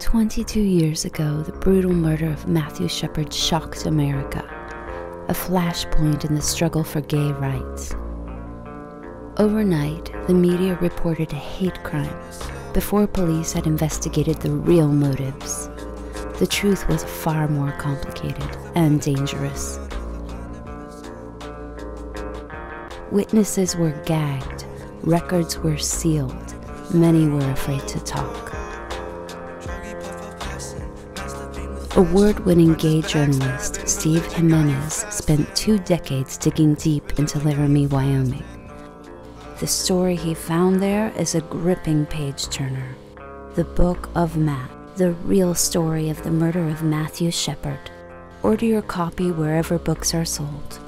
22 years ago, the brutal murder of Matthew Shepard shocked America, a flashpoint in the struggle for gay rights. Overnight, the media reported a hate crime before police had investigated the real motives. The truth was far more complicated and dangerous. Witnesses were gagged, records were sealed, many were afraid to talk. Award winning gay journalist Steve Jimenez spent two decades digging deep into Laramie, Wyoming. The story he found there is a gripping page turner. The Book of Matt, the real story of the murder of Matthew Shepard. Order your copy wherever books are sold.